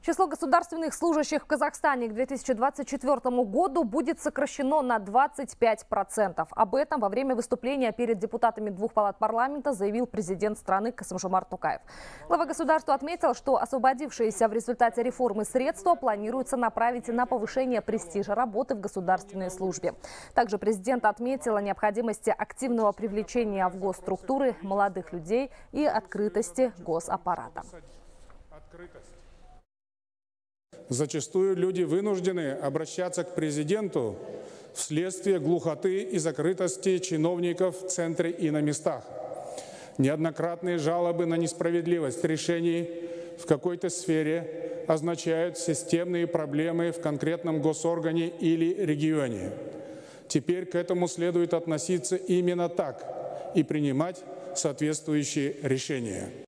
Число государственных служащих в Казахстане к 2024 году будет сокращено на 25%. Об этом во время выступления перед депутатами двух палат парламента заявил президент страны Касымжумар Тукаев. Глава государства отметил, что освободившиеся в результате реформы средства планируется направить на повышение престижа работы в государственной службе. Также президент отметил о необходимости активного привлечения в госструктуры молодых людей и открытости госаппарата. Зачастую люди вынуждены обращаться к президенту вследствие глухоты и закрытости чиновников в центре и на местах. Неоднократные жалобы на несправедливость решений в какой-то сфере означают системные проблемы в конкретном госоргане или регионе. Теперь к этому следует относиться именно так и принимать соответствующие решения.